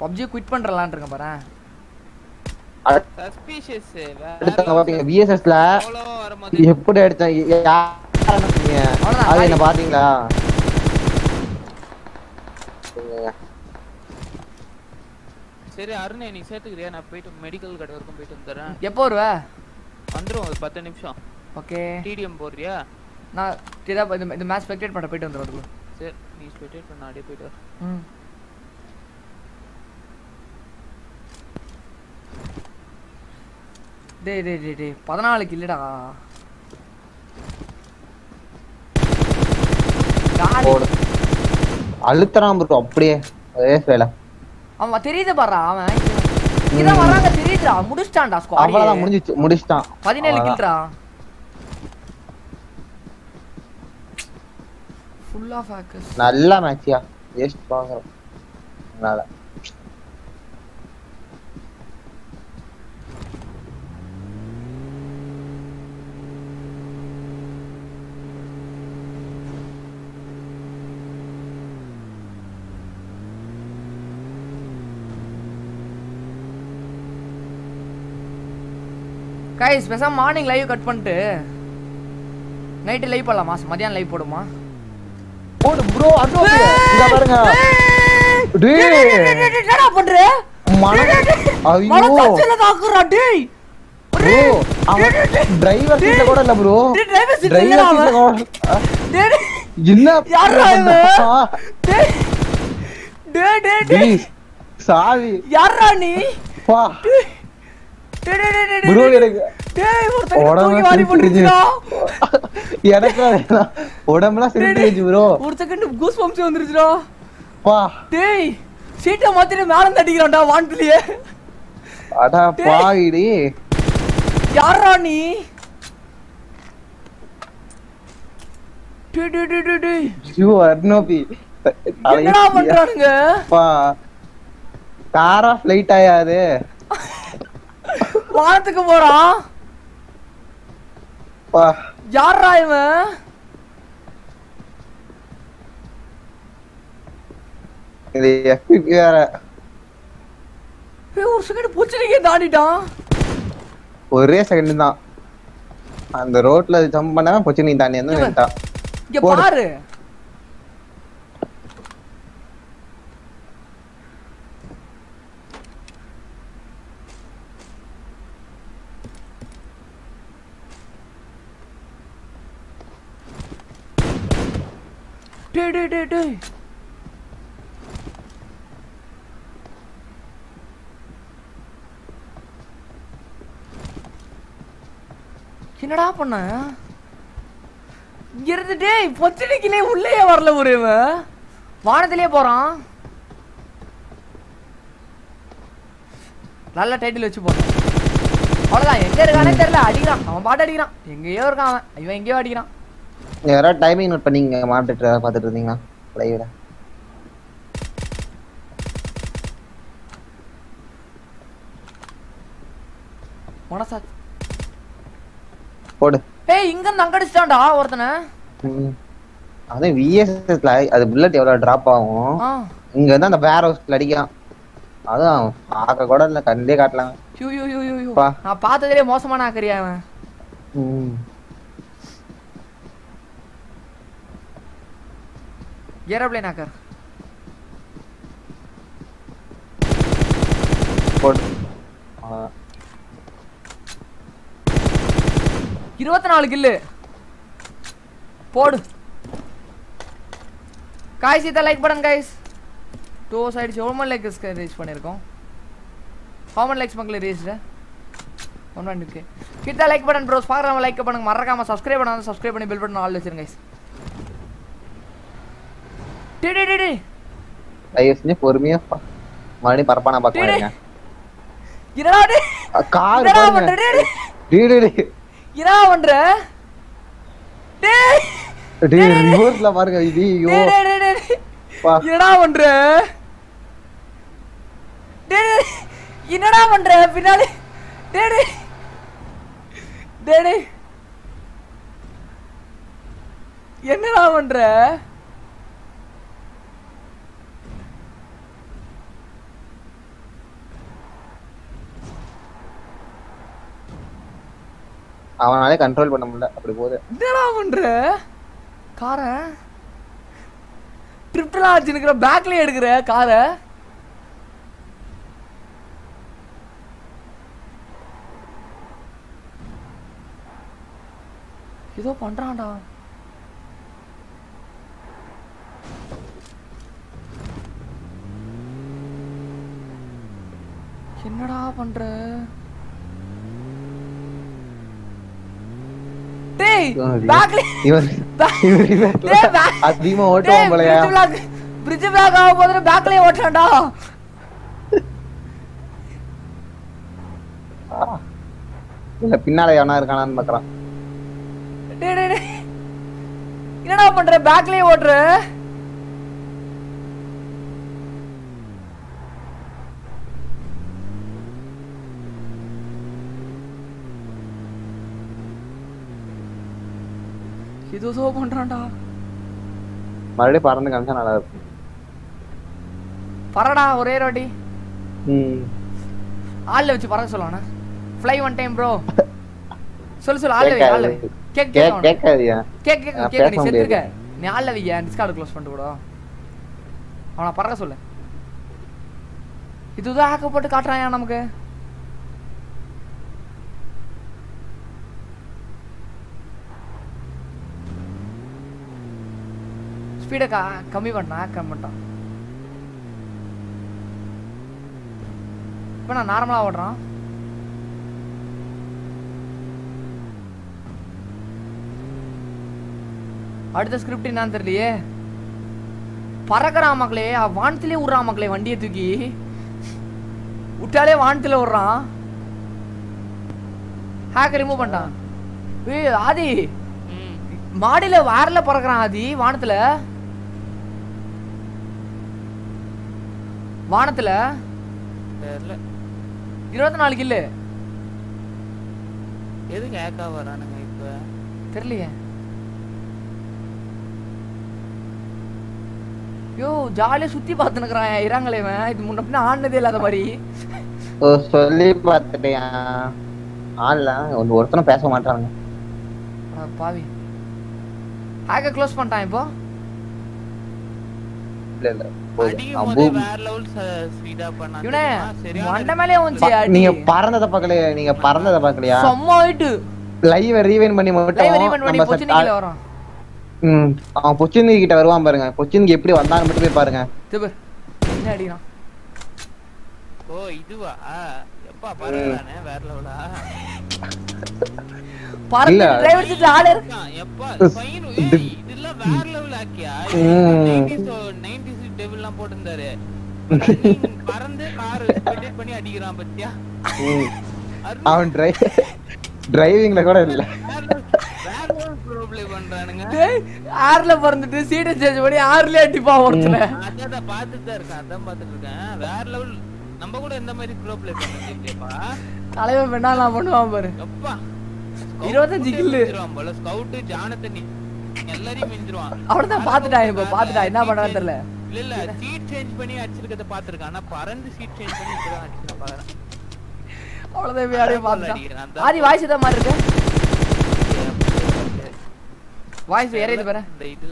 PUBG quit பண்றலாம்னு இருக்கேன் பாரு suspicious அடுத்தவங்க பாத்தீங்க விஎஸ்எஸ்ல எப்படி? அவ்வளவுதான், அது என்ன. பாத்தீங்களா? சரி அருண் நீ சேர்த்துக்கிறியா? நான் போயிட்டு மெடிக்கல் கடை வரைக்கும் போயிட்டு வந்துடுறேன். எப்போ வருவ? வந்துரும் ஒரு பத்து நிமிஷம். ஓகே. டிடிஎம் போடுறியா? நான் இதா இந்த இந்த மேட்ச் ஸ்பெக்டேட் பண்ண போயிட்டு வந்துடுறோம் சரி நீ ஸ்பெக்டேட் பண்ண அப்படியே போயிட்டு வர ம். டேய் டேய் டேய் டேய் பதினாலுக்கு இல்லடா. அழுத்தறான் ப்ரோ அப்படியே. ஒரே வேலை. அவன் தெரியுது பாரு அவன் இதான் வராங்க தெரியுதுடா முடிச்சிட்டான்டா அவ்வளவுதான் ஸ்குவாட் முடிஞ்சிச்சு முடிச்சிட்டான். பதினேழு அவ்வளவுதான். கில்டா ஃபுல் ஆஃப் ஹேக்கர்ஸ் நல்ல மேட்சியா வேஸ்ட் பாக்குறோம். அதனால. கைஸ் பேசாம மார்னிங் லைவ் கட் பண்ணிட்டு நைட்டு லைவ் போடலாமா மதியானம் லைவ் போடுமா? போடு ப்ரோ அட்ரோ இங்க பாருங்க. டேய்! என்னடா பண்ற? மன ஐயோ. சச்சல தாக்குறா டேய். ப்ரோ அவன் டிரைவர் சீட்ல கூட இல்ல ப்ரோ டிரைவர் சீட்ல அவன். கூட டேய் என்ன யார்ரா இவன்? டேய். டேய் டேய் சாவி. யாரா நீ? டேய். ப்ரோ எனக்கு எனக்கு உடம்புலாம் சிரிச்சிருச்சு ப்ரோ. ஒரு செகண்ட் கூஸ் பம்ப்ஸ் வந்துருச்சுடா. பா டேய் சீட்டை மாத்திட்டு மேல இருந்து அடிக்கிறான்டா வானத்திலேயே அடா பாவிடி. யாரா நீ? டேய் டேய் டேய் டேய் டேய் ஐயோ அர்னோபி என்னடா பண்றானுங்க? பா காரா ஃப்ளைட் ஆயாது. வானத்துக்கு போறான் யாரா இவன் இது எஃபிபி வேற. ஒரு செகண்ட் பூச்சலிக்கே தாண்டிட்டான் ஒரே செகண்ட் தான். அந்த ரோட்ல ஜம்ப் பண்ணவன் பொச்சு நீ தாண்டி வந்து. நின்ட்டான் இங்க. பாரு டேய் டேய் டேய் டேய் என்னடா பண்ண? இங்க இருந்து டேய் பொச்சடிக்கிலே உள்ளேயே வரல ஒரு வானத்திலே போறான். நல்ல டைட்டில் வச்சு போறான். அவ்வளவுதான். எங்க இருக்கானே தெரியல. அடிக்கிறான். அவன் பாட்டு அடிக்கிறான். எங்கேயோ இருக்கான் அவன். இவன் எங்கேயோ அடிக்கிறான். யாராவது டைமிங் நோட் பண்ணீங்க மானிட்டர் பார்த்துட்டு இருந்தீங்களா லைவ்ல மனசா போடு. ஏய் இங்க இருந்து அங்க அடிச்சிட்டான்டா ஒருத்தனை. அது விஎஸ்எஸ்ல அது புல்லட் எவ்வளவு டிராப் ஆகும்? இங்க வந்து அந்த வேர் ஹவுஸ்ல அடிக்கலாம் அதான் பார்க்க கூட இல்ல கண்டே காட்டலாம். You you you you. நான் பார்த்ததுலே மோசமான ஆக்கறியா அவன் ம். ஏரோப்ளேன் ஆக்கர் போடு அவ்வளவுதான். இருபத்தி நாலு கில்லு. போடு. காய்ஸ் இதை லைக் பட்டன் காய்ஸ் டூ ஆயிடுச்சு ஒன் மணி லைக்ஸ் ரீச் பண்ணியிருக்கோம் ஹவு மணி லைக்ஸ் மக்கள் ரீச் ஒன் மணி இருக்கு கிட்ட லைக் பட்டன் ப்ரோஸ் பார்க்குறவங்க லைக் பண்ணுங்க மறக்காம சப்ஸ்கிரைப் பண்ணாங்க சப்ஸ்கிரைப் பண்ணி பில் பட்டன் ஆல் வச்சிருங்க டேய் டேய், டேய் தயவு செஞ்சு பொறுமையா மறுபடியும் பரப்பானா பார்க்க டேய், மாட்டேங்க. என்னடா கார் என்னடா பாருங்க பண்ற? என்னடா பண்ற? டேய். டேய் ரிவர்ஸ்ல பாருங்க இது ஐயோ என்னடா பண்ற? டேய் என்னடா பண்ற? பின்னாடி. டேய் டேய். என்னடா பண்ற? அவனாலே கண்ட்ரோல் பண்ண முடியல. அப்படி போகுது. என்னடா பண்ற? காரை? ட்ரிப்லாம் வச்சுருக்கிற பேக்லயே எடுக்கிற கார? ஏதோ பண்றான்டா. என்னடா பண்ற? டேய் பேக்ல இவன் இவன் reverse ல அதிகமா ஓட்டுவான் போலயா பிரிட்ஜ் பிளாக் ஆக போதுல பேக்லயே ஓட்டுறான்டா. இல்ல பின்னால எவனா இருக்கானான்னு பாக்குறான். என்னடா பண்ற? பேக்லயே ஓட்டுற? ஏதோ பண்றான்டா மறுபடியும் பறந்து காமிச்சா நல்லா இருக்கும் பறடா ஒரே வாட்டி. ஆள்ல வச்சு பறக்க சொல்லுவானே ஃப்ளை ஒன் டைம் ப்ரோ சொல்லு சொல்லு ஆள்ல வை. ஆள்ல கேக் கேக் கேக் கேட்காதியா கேக் கேக் கேக் நீ பேச செத்துருக்க நீ ஆள்ல வைய டிஸ்கார்ட் க்ளோஸ் பண்ணிட்டு கூட அவனை பறக்க சொல்லு. இதுதான் ஹேக்க போட்டு காட்டுறான் நமக்கு ஸ்பீடை கா கம்மி பண்ணா கம்மி பண்ணிட்டான் இப்போ நான் நார்மலாக ஓடுறான். அடுத்த ஸ்கிரிப்ட் என்னன்னு தெரியலையே. பறக்கிறான் மக்களே வானத்திலே விட்றான் மக்களே வண்டியை தூக்கி. விட்டாலே வானத்துல விட்றான் ஹேக்கர் ரிமூவ் பண்ணிட்டான். ஏய் ஆதி. மாடியில வாரில் பறக்குறான் ஆதி வானத்துல. வானத்துல? தெரியல இருபத்தி நாலு கில்லு எதுக்கு ஹேக்கா வரானுங்க இப்ப? தெரியலையே. யோ ஜாலியா சுத்தி பார்த்துனுக்குறான் இறாங்களேவன் இது முன்ன பின்ன ஆடினதே இல்லாத மாதிரி. ஓ சொல்லி பார்த்துட்டியா? ஒன்னு ஒருத்தனும் பேச மாட்டானுங்க பாவி. ஹேக்கை க்ளோஸ் பண்ணிட்டான் இப்போ. ப- அடி. நீங்க பறந்தத பார்க்கலையா? நீங்க பறந்தத பார்க்கலையா? செம்ம ஹைட்டு லைவ் ரீவைன் பண்ணி மட்டும் ம் அவன் பொச்சிந்தி கிட்ட வருவான் பாருங்க. பொச்சிந்தி எப்படி வந்தான்னு மட்டும் போய் பாருங்க. ஓ இதுவா? எப்பா பரவாயில்ல வேற லெவலா பறந்து இல்ல. டிரைவர் சீட்ல ஆளு. இருக்கு எப்பா உஸ். இதெல்லாம் வேற லெவல் ஆக்கியா? ம். 90s டேபிள்லாம் போட்டிருந்தாரு. running பறந்து கார் ஸ்பீட் பண்ணி அடிக்கிறான் பத்தியா? அவன் டிரை டிரைவிங்ல கூட இல்ல. ஆறுல பறந்துட்டு சீட்டை சேஞ்ச் பண்ணி ஆறுல அடிப்பான் ஒருத்தன. அதான் பார்த்துட்டு தான் இருக்கேன் அதான் பார்த்துட்டு இருக்கேன். வேற லெவல் நம்ம கூட இந்த மாதிரி ப்ரோ ப்ளே பண்ணிருக்கேப்பா தலைவன் நான் பண்ணுவான் பாரு. இருபத்தஞ்சு kill. மிஞ்சிருவான் போல. ஸ்கவுட் ஜானத்தனி எல்லாரையும் மிஞ்சிருவான். பாத்துட்டான் இப்ப பாத்துட்டான் என்ன பண்றான்னு தெரியல. இல்ல இல்ல சீட் சேஞ்ச் பண்ணி அடிச்சிருக்கத பாத்துருக்கான் ஆனா பறந்து சீட் சேஞ்ச் பண்ணி இப்பதான் அடிச்சிருக்கான் பாக்குறேன் அவ்வளவுதான் இப்ப யாரையும் அதான் பாத்துட்டான் அதான் ஆதி வாய்ஸ் தான் மாதிரி இருக்கு? வாய்ஸ் ஏறியது பாரு. இந்த இது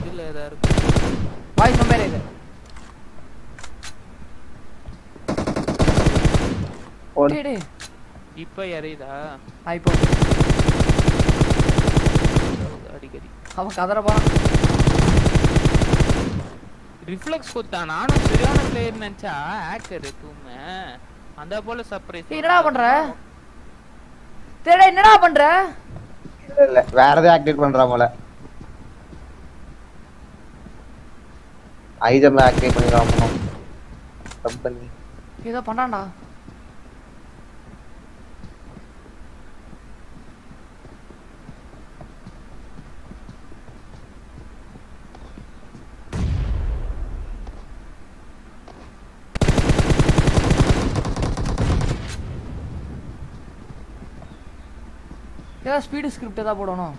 இதுல ஏதா இருக்கு. வாய்ஸ் இப்ப எறையுதா இப்போ. அடிக்கடி. அவன் கதறப்பா ரிஃப்ளெக்ஸ் கொடுத்தா நானும் சரியான பிளேயர் நினைச்சா ஹேக்கர் எப்பவுமே அந்த போல சர்ப்ரைஸ் என்னடா பண்ற? டேய் டேய், என்னடா பண்ற? இல்ல, இல்ல வேற எதாவது ஆக்டிவேட் பண்றான் போல. ஐஜம் ஆக்டிவேட் பண்ணிடுவான் பண்ணும் ஏதோ பண்ணான்டா ஏதாவது ஸ்பீடு ஸ்கிரிப்ட் ஏதாவது போடணும்.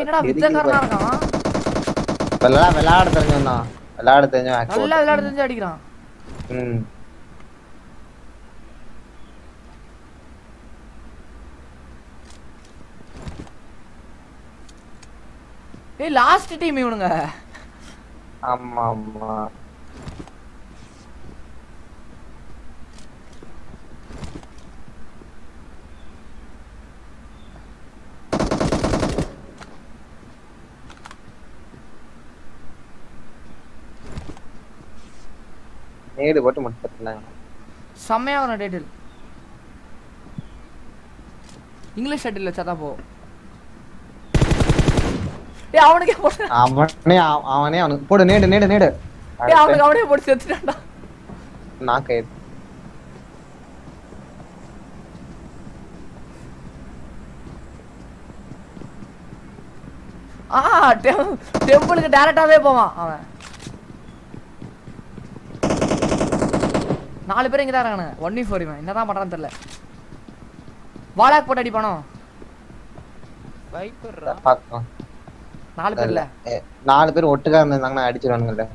என்னடா வித்தக்காரனா இருக்கான்? விளையாட தெரிஞ்சவன் தான். விளையாட தெரிஞ்சவன் நல்லா. விளையாட தெரிஞ்சு அடிக்கிறான். ம். ஏய் லாஸ்ட் டீம் இவனுங்க. ஆமா ஆமா நேடு போட்டு முடிச்சிருந்தாங்க செம்மையா வரும் டைட்டில் இங்கிலீஷ் டைட்டில் வச்சா தான் போ ஏய் அவனுக்கே போடு. அவனே அவ- அவனே அவனுக்கு போடு நேடு நேடு நேடு. ஏய் அவனுக்கு அவனே போட்டு செத்துட்டான்டா நாக்கு ஆ டெம்- டெம்பிளுக்கு டைரக்டாவே போவான் அவன். நாலு பேர் இங்க தான் இருக்கானுங்க ஒன் ஃபோர் இவன். என்னதான் பண்றான்னு தெரியல. வாலாக் போட்டு அடிப்பானோ? வைப்பர்றா பார்க்கலாம். நாலு பேர்ல? நாலு பேர் ஒட்டுக்கா இருந்தாங்கன்னா அடிச்சிருவானுங்கல்ல.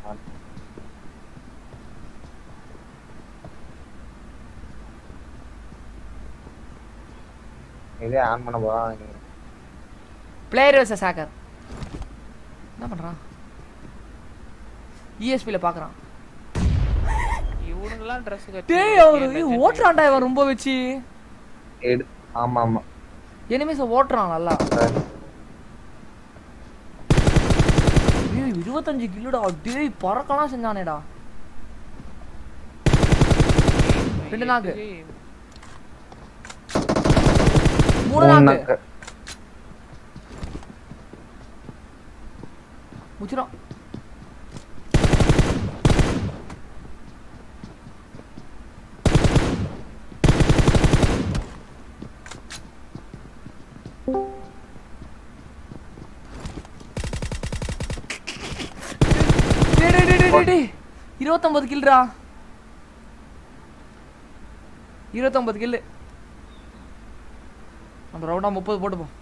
இதே ஆன் பண்ண போறான் பிளேயர் வர்சஸ் ஹேக்கர் என்ன பண்றான்? இஎஸ்பில பாக்குறான். இவனுங்கெல்லாம் ட்ரெஸ் கட்டி டேய் அவரு ஓட்டுறான்டா இவன் ரொம்ப வச்சு. ஆமா ஆமா. எனிமேஸ் ஓட்டுறான் நல்லா. ஏய் இருபத்தஞ்சு கிலோடா டேய் பறக்கலாம் செஞ்சானேடா ரெண்டு நாக்கு மூணு மூணு நாக்கு நாக்கு. முச்சிரும் இருபத்தொன்பது கில்ரா இருபத்தொன்பது கில்லு. அந்த ரவுண்டா முப்பது போட்டுப்போம்.